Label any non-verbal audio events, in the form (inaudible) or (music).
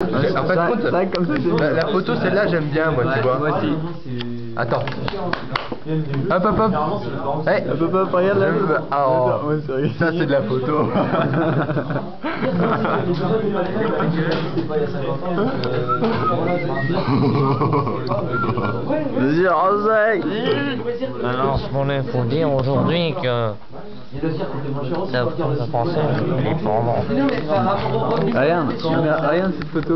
En fait, Ça- compte, ça, comme ça, c'est la, photo, celle-là, j'aime bien, moi, tu vois. Moi aussi. Attends. Hop, hop, hop. Hey. Hop, hop, hop, regarde là. Oh. Ça, c'est de la photo. (laughs) (laughs) (laughs) Vas-y, Rosé Alors, ce qu'on est faut dire aujourd'hui que ça, ça pensait, il est. Regarde, regarde cette photo.